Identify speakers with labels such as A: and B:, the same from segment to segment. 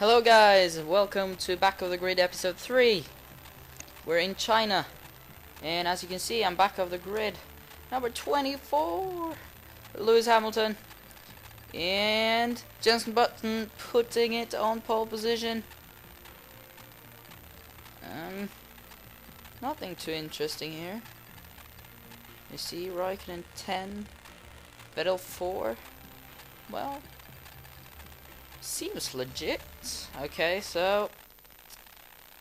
A: Hello guys, welcome to Back of the Grid episode 3. We're in China. And as you can see, I'm back of the grid. Number 24. Lewis Hamilton. And Jenson Button putting it on pole position. Um, nothing too interesting here. You see Raikkonen 10, Vettel 4. Well, seems legit. Okay, so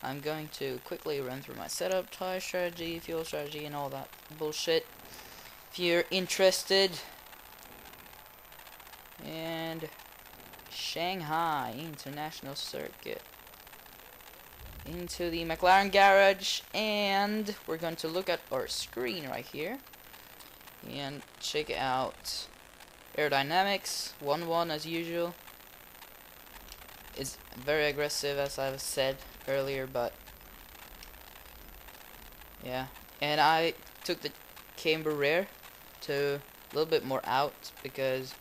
A: I'm going to quickly run through my setup, tire strategy, fuel strategy, and all that bullshit. If you're interested. And Shanghai International Circuit. Into the McLaren garage, and we're going to look at our screen right here. And check out aerodynamics, 1-1 as usual is very aggressive as I've said earlier but yeah. And I took the camber rear to a little bit more out because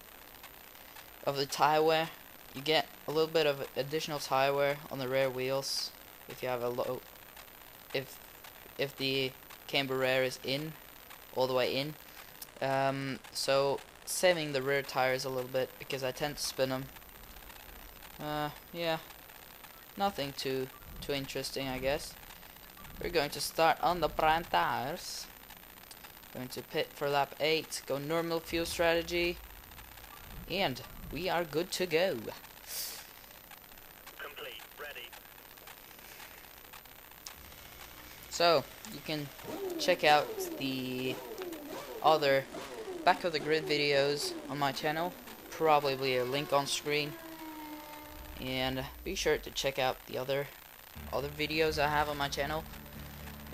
A: of the tire wear. You get a little bit of additional tire wear on the rear wheels if you have a low if if the camber rear is in all the way in. Um, so saving the rear tires a little bit because I tend to spin them uh, yeah. Nothing too too interesting, I guess. We're going to start on the tires. Going to pit for lap 8, go normal fuel strategy, and we are good to go.
B: Complete. Ready.
A: So, you can check out the other back of the grid videos on my channel. Probably a link on screen and be sure to check out the other other videos I have on my channel.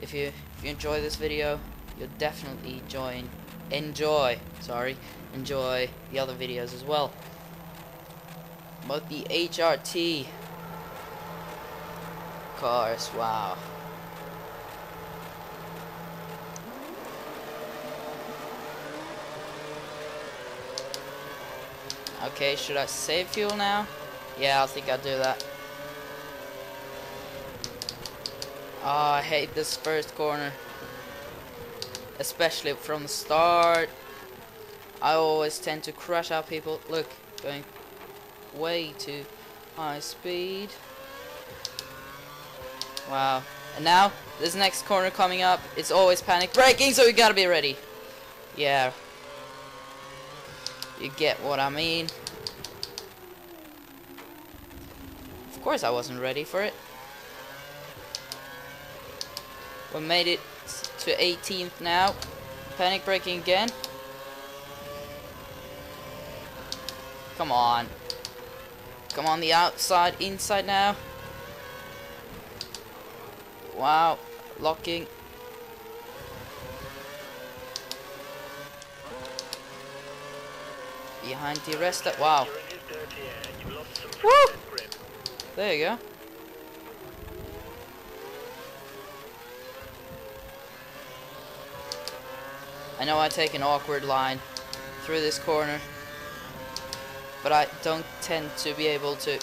A: If you if you enjoy this video you'll definitely join enjoy sorry enjoy the other videos as well. But the HRT cars wow. Okay should I save fuel now yeah, I think I'll do that. Oh, I hate this first corner. Especially from the start. I always tend to crush out people. Look, going way too high speed. Wow. And now, this next corner coming up, it's always panic braking, so we gotta be ready. Yeah. You get what I mean. Course I wasn't ready for it. We made it to 18th now. Panic braking again. Come on. Come on the outside, inside now. Wow. Locking. Behind the rest wow. Woo! There you go. I know I take an awkward line through this corner, but I don't tend to be able to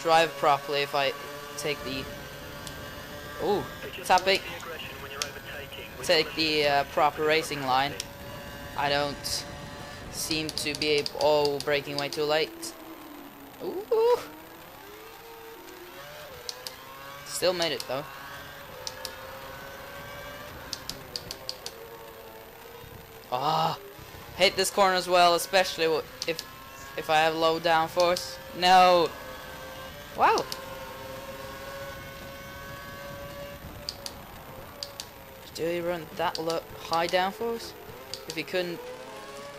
A: drive properly if I take the ooh tapping take the uh, proper racing line. I don't seem to be able oh braking way too late. Ooh. Still made it though. Ah, oh, hate this corner as well, especially if if I have low downforce. No. Wow. Do he run that low high downforce? If he couldn't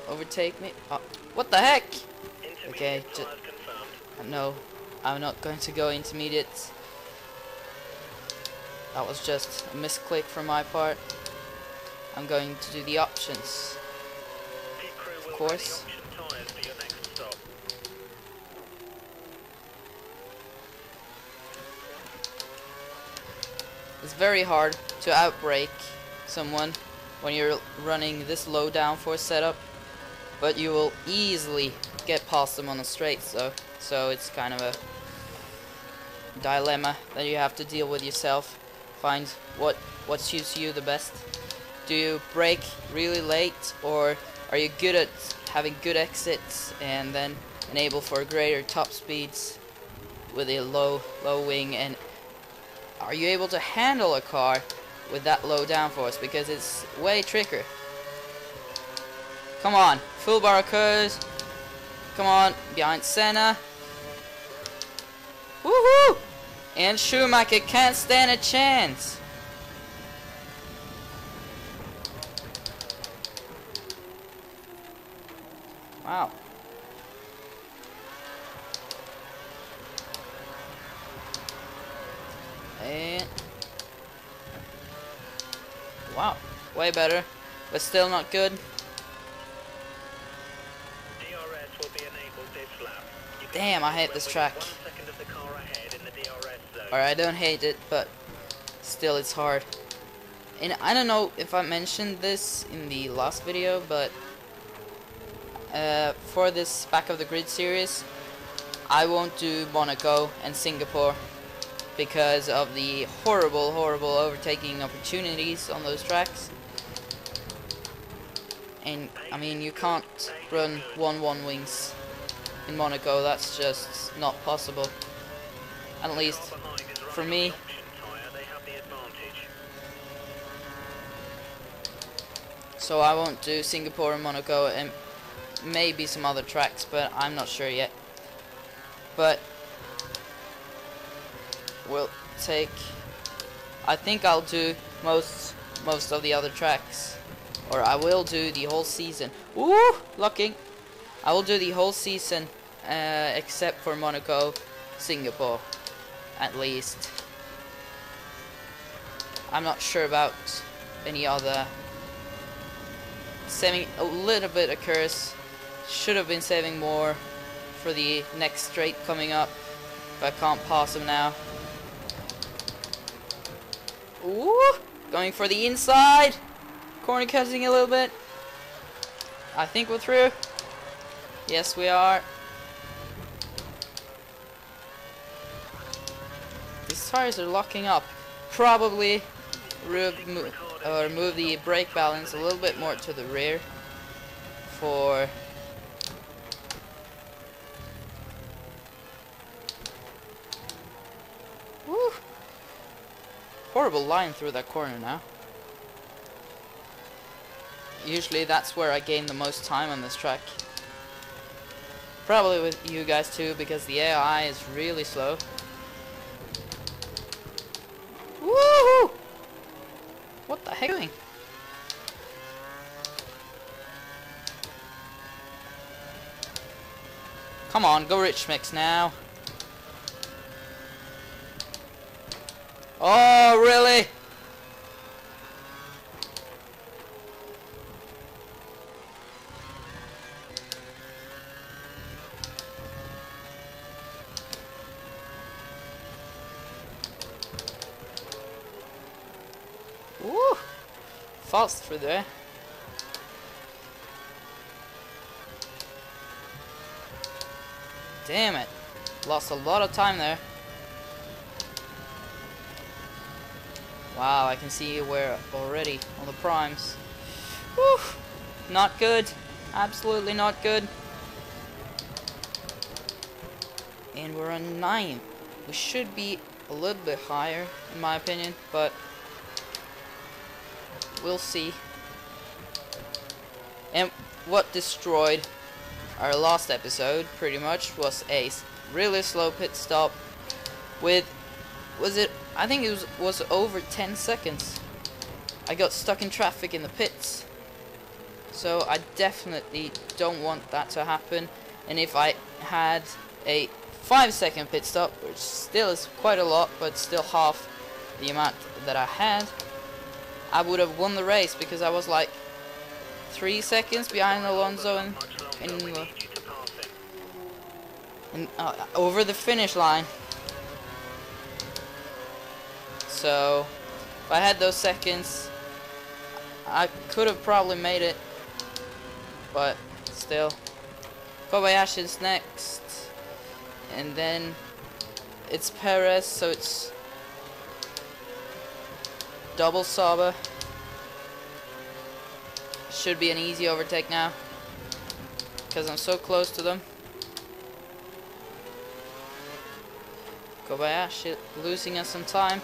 A: overtake me? Oh, what the heck? Okay, no, I'm not going to go intermediate. That was just a misclick from my part. I'm going to do the options. Of course. It's very hard to outbreak someone when you're running this low downforce setup, but you will easily get past them on the straight, so so it's kind of a dilemma that you have to deal with yourself. Find what what suits you the best. Do you brake really late or are you good at having good exits and then enable for greater top speeds with a low low wing and are you able to handle a car with that low downforce because it's way trickier. Come on, full bar occurs. Come on, behind Senna. Woohoo! And Schumacher can't stand a chance. Wow. And wow, way better, but still not good. Damn, I hate this track. Or I don't hate it, but still it's hard. And I don't know if I mentioned this in the last video, but uh, for this back of the grid series, I won't do Monaco and Singapore because of the horrible, horrible overtaking opportunities on those tracks. And, I mean, you can't run 1-1 wings in Monaco, that's just not possible. At least, for me. So I won't do Singapore and Monaco and maybe some other tracks, but I'm not sure yet. But we'll take I think I'll do most most of the other tracks or I will do the whole season ooh locking I will do the whole season uh, except for Monaco Singapore at least I'm not sure about any other saving a little bit of KERS should have been saving more for the next straight coming up But I can't pass him now Ooh, going for the inside. Corner cutting a little bit. I think we're through. Yes, we are. Tires are locking up. Probably remove, uh, or move the brake balance a little bit more to the rear for horrible line through that corner now. Usually that's where I gain the most time on this track. Probably with you guys too, because the AI is really slow. Come on, go rich mix now. Oh, really? Woo! Fast through there. Damn it. Lost a lot of time there. Wow, I can see we're already on the primes. Whew, not good. Absolutely not good. And we're on 9. We should be a little bit higher, in my opinion, but we'll see. And what destroyed our last episode, pretty much, was a really slow pit stop with, was it I think it was, was over 10 seconds. I got stuck in traffic in the pits. So I definitely don't want that to happen. And if I had a 5 second pit stop, which still is quite a lot, but still half the amount that I had, I would have won the race because I was like 3 seconds behind Alonso in, in uh, over the finish line. So, if I had those seconds, I could have probably made it. But, still. Kobayashi's next. And then, it's Perez, so it's double Sauber. Should be an easy overtake now. Because I'm so close to them. Kobayashi losing us some time.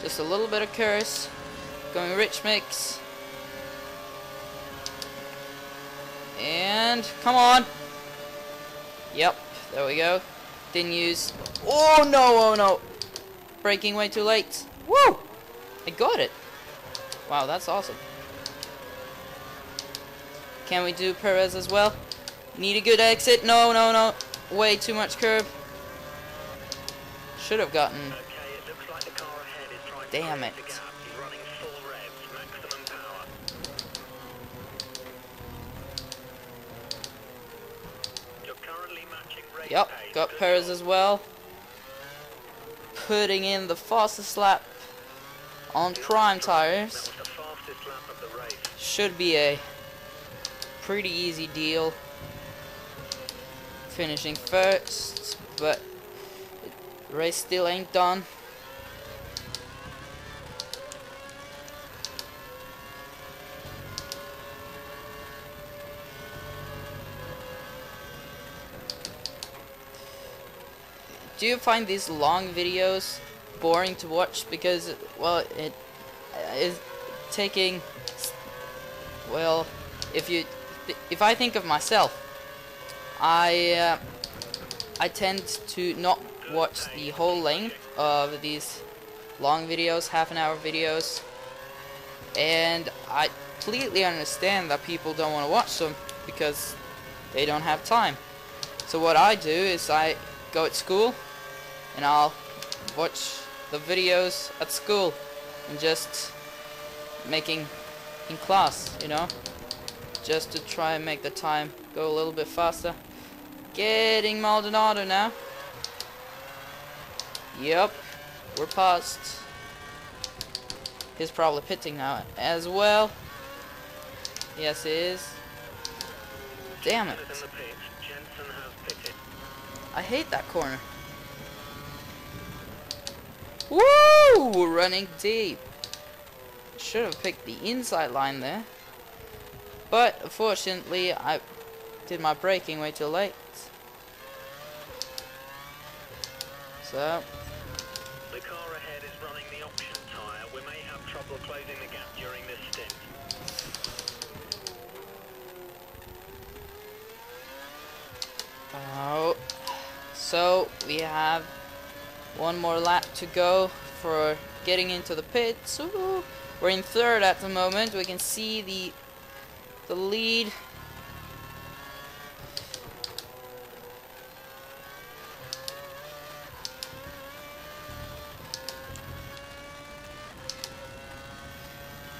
A: Just a little bit of KERS. Going rich mix. And come on. Yep, there we go. Didn't use. Oh no! Oh no! Braking way too late. Woo! I got it. Wow, that's awesome. Can we do Perez as well? Need a good exit. No, no, no. Way too much curb. Should have gotten. Damn it. Yep, got Perez as well. Putting in the fastest lap on prime tires. Should be a pretty easy deal. Finishing first, but race still ain't done. do you find these long videos boring to watch because well it uh, is taking well if you if I think of myself I uh, I tend to not watch the whole length of these long videos half an hour videos. And I completely understand that people don't want to watch them because they don't have time. So what I do is I go at school and I'll watch the videos at school and just making in class, you know, just to try and make the time go a little bit faster. Getting Maldonado now. Yep, we're past. He's probably pitting now as well. Yes, he is. Damn it. I hate that corner. Woo! We're running deep. Should have picked the inside line there. But, unfortunately, I did my braking way too late. So...
B: The car ahead is running the option tyre. We may have trouble closing the gap during this stint.
A: Oh. So, we have one more lap to go for getting into the pits. Ooh. We're in third at the moment. We can see the the lead.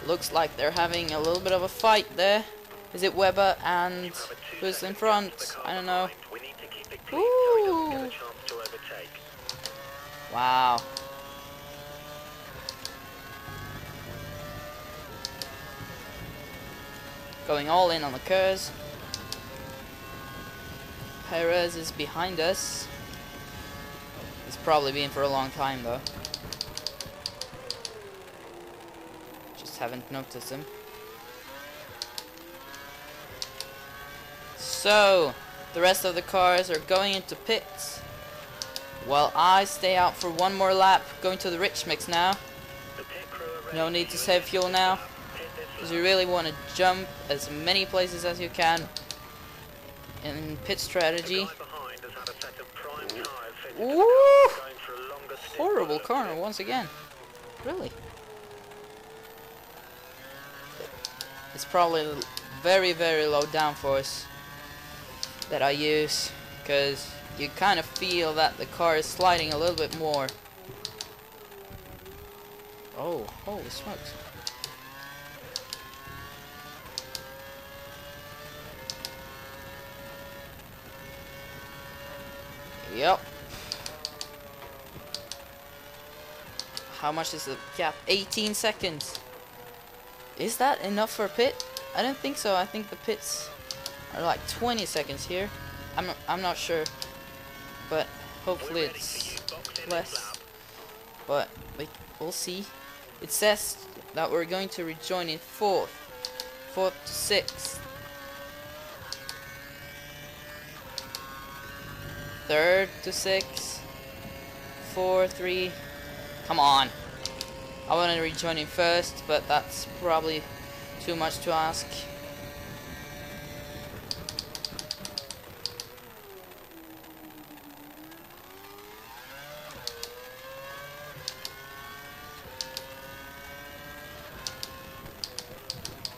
A: Looks like they're having a little bit of a fight there. Is it Webber and who's in front? I don't know. Ooh. Wow. Going all in on the KERS. Perez is behind us. He's probably been for a long time though. Just haven't noticed him. So, the rest of the cars are going into pits. While I stay out for one more lap, going to the rich mix now. No need to save fuel now, because you really want to jump as many places as you can in pit strategy. Ooh! Horrible corner once again. Really? It's probably very, very low downforce that I use, because you kind of feel that the car is sliding a little bit more. Oh, holy smokes. Yep. How much is the gap? 18 seconds. Is that enough for a pit? I don't think so. I think the pits are like 20 seconds here. I'm I'm not sure, but hopefully
B: We're ready for
A: it's
B: you. Box in
A: less. But we we'll see. It says that we're going to rejoin in fourth, fourth to sixth, third to sixth, four, three. Come on. I want to rejoin him first, but that's probably too much to ask.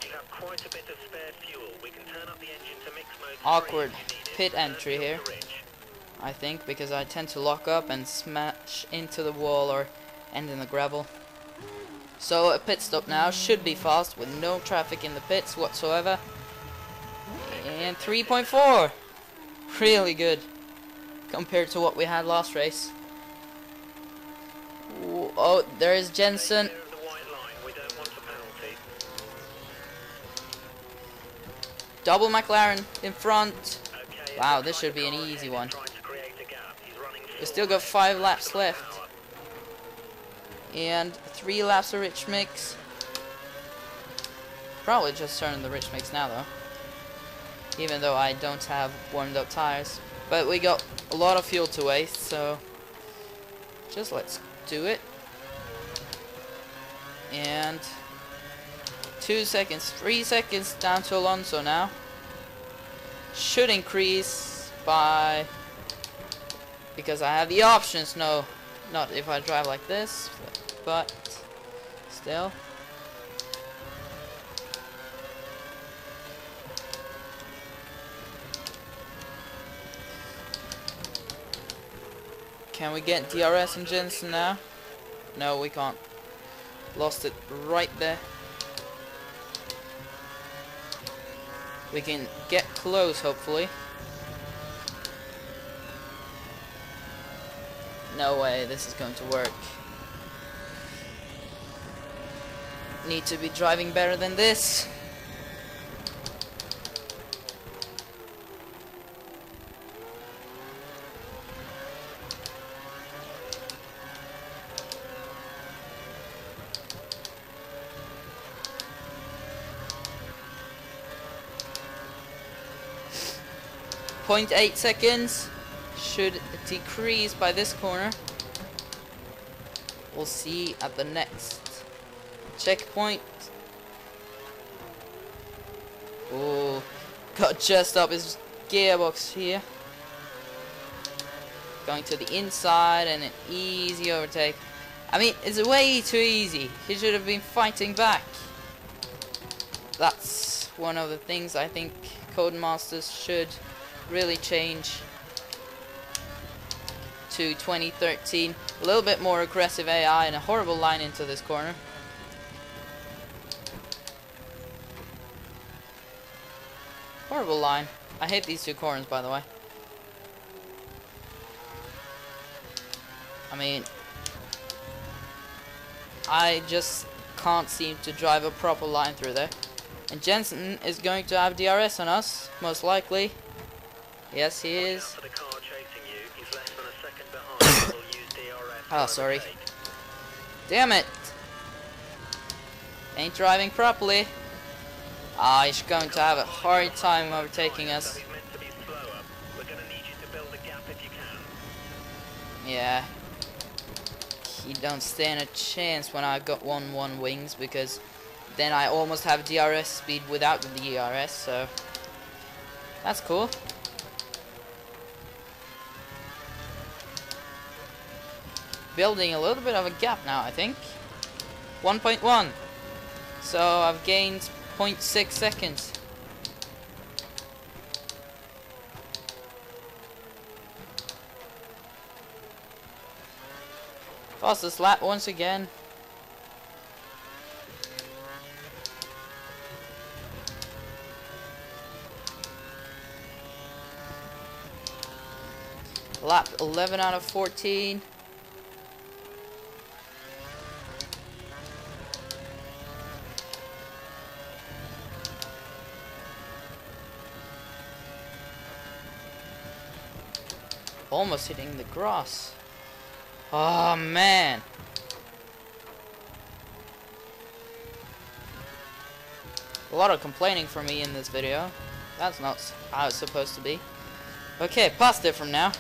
B: You have quite a bit of spare fuel. We can turn up the engine to mix mode. three
A: Awkward
B: if you need it.
A: pit entry here. I think because I tend to lock up and smash into the wall or end in the gravel. So a pit stop now should be fast with no traffic in the pits whatsoever. And 3.4! Really good compared to what we had last race. Oh, there is
B: Jenson.
A: Double McLaren in front. Wow, this should be an easy one.
B: trying to create a gap. He's running
A: We still got five laps left. And three laps of rich mix. Probably just turn the rich mix now though. Even though I don't have warmed up tires. But we got a lot of fuel to waste, so just let's do it. And two seconds, three seconds down to Alonso now. Should increase by because I have the options. No, not if I drive like this, but still. Can we get DRS Jenson now? No, we can't. Lost it right there. We can get close, hopefully. No way, this is going to work. Need to be driving better than this. Point eight seconds should decrease by this corner. We'll see at the next checkpoint. Oh, got just up his gearbox here. Going to the inside and an easy overtake. I mean, it's way too easy. He should have been fighting back. That's one of the things I think Codemasters should really change to 2013. A little bit more aggressive AI and a horrible line into this corner. Horrible line. I hate these two corners, by the way. I mean, I just can't seem to drive a proper line through there. And Jenson is going to have DRS on us, most likely. Yes, he is.
B: for the car chasing you. He's less than a second behind. He'll use DRS to
A: Oh, sorry. Damn it! Ain't driving properly. Ah, he's going to have a hard time overtaking us. Yeah. He don't stand a chance when I got 1-1 wings because then I almost have DRS speed without the DRS, so that's cool. Building a little bit of a gap now, I think. 1.1. So I've gained 0.6 seconds. Fastest lap once again. Lap 11 out of 14. Almost hitting the grass. Oh man. A lot of complaining from me in this video. That's not how it's supposed to be. Okay, past it from now.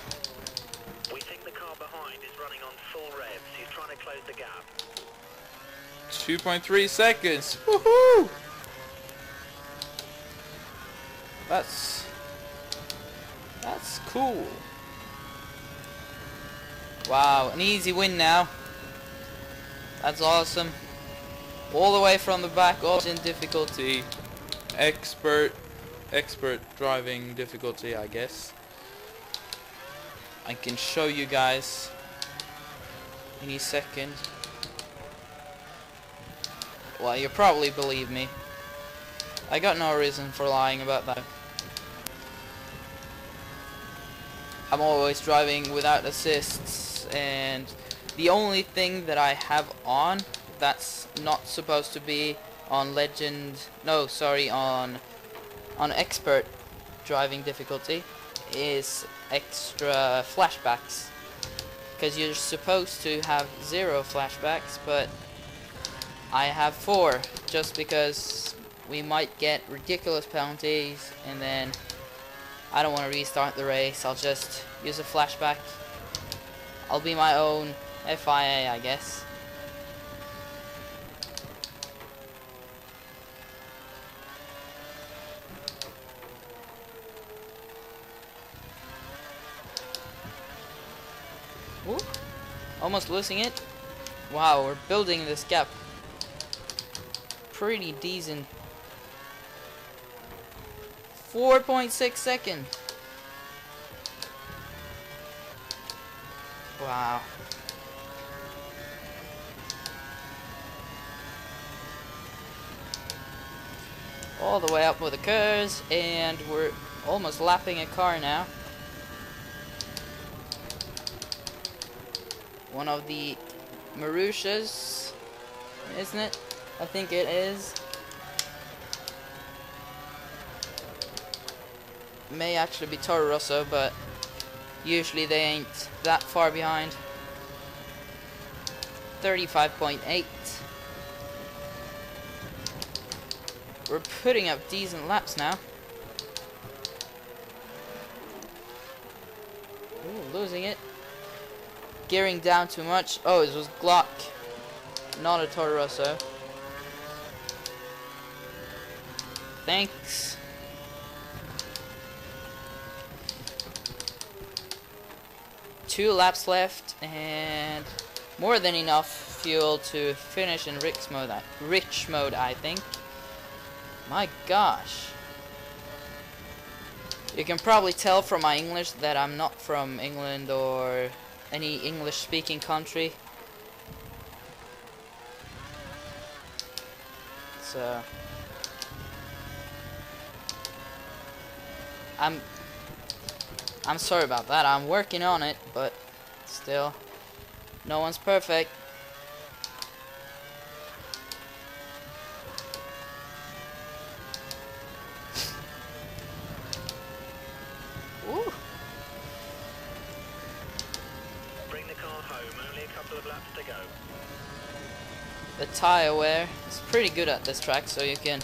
B: We think the car behind is running on full revs. He's trying to close the gap.
C: 2.3 seconds. Woohoo! That's that's cool.
A: Wow, an easy win now. That's awesome. All the way from the back, in difficulty.
C: Expert expert driving difficulty, I guess. I can show you guys any second.
A: Well, you probably believe me. I got no reason for lying about that. I'm always driving without assists and the only thing that I have on that's not supposed to be on legend no sorry on on expert driving difficulty is extra flashbacks. Because you're supposed to have zero flashbacks but I have four just because we might get ridiculous penalties and then I don't want to restart the race. I'll just use a flashback I'll be my own FIA I guess. Ooh, almost losing it. Wow we're building this gap pretty decent. 4.6 seconds. Wow. All the way up with the curves, and we're almost lapping a car now. One of the Marussias, isn't it? I think it is. may actually be Toro Rosso, but usually they ain't that far behind. 35.8. We're putting up decent laps now. Ooh, losing it. Gearing down too much. Oh, it was Glock, not a Toro Rosso. Thanks. Two laps left and more than enough fuel to finish in rich mode, uh, rich mode I think. My gosh. You can probably tell from my English that I'm not from England or any English speaking country. So I'm I'm sorry about that. I'm working on it, but still, no one's perfect. Ooh.
B: Bring the car home. Only a couple of laps to go.
A: The tire wear is pretty good at this track, so you can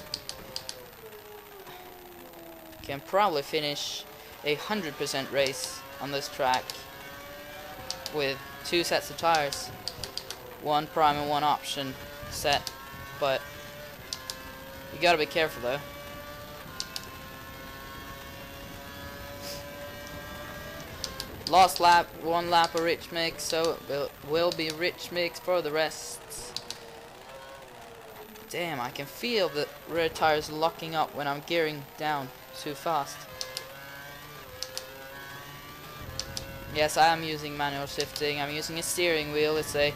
A: can probably finish a hundred percent race on this track with two sets of tires one prime and one option set but you gotta be careful though Last lap, one lap of rich mix, so it will be rich mix for the rest. Damn, I can feel the rear tires locking up when I'm gearing down too fast. Yes, I am using manual shifting. I'm using a steering wheel. It's a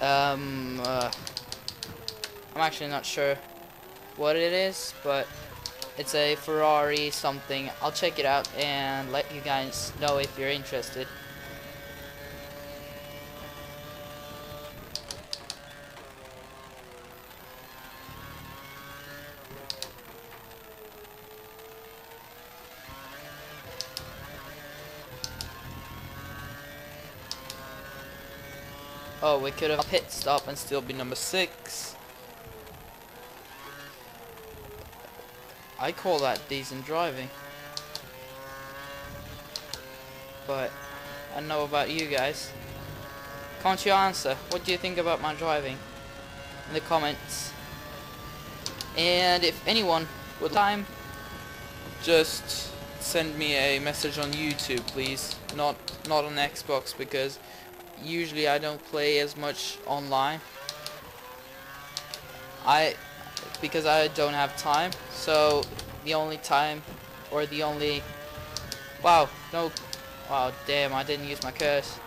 A: um uh, I'm actually not sure what it is, but it's a Ferrari something. I'll check it out and let you guys know if you're interested.
D: We could have
A: pit stop and still be number six. I call that decent driving. But I know about you guys. Can't you answer? What do you think about my driving? In the comments. And if anyone would time, just send me a message on YouTube, please. Not not on Xbox because usually I don't play as much online. I because I don't have time. So the only time or the only wow no wow damn I didn't use my KERS.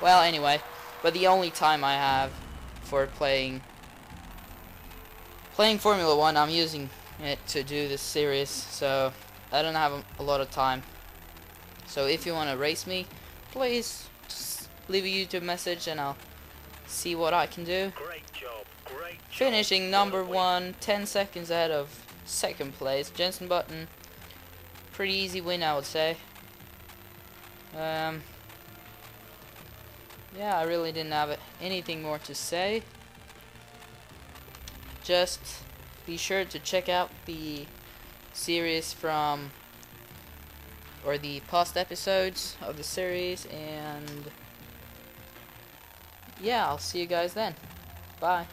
A: Well anyway, but the only time I have for playing playing Formula One, I'm using it to do this series. So I don't have a lot of time. So if you want to race me, please leave a YouTube message and I'll see what I can do.
B: Great job. Great job.
D: Finishing number one, 10 seconds ahead of second place, Jenson Button. Pretty easy win, I would say. Um, yeah, I really didn't have anything more to say. Just be sure to check out the series from or the past episodes of the series and yeah, I'll see you guys then. Bye.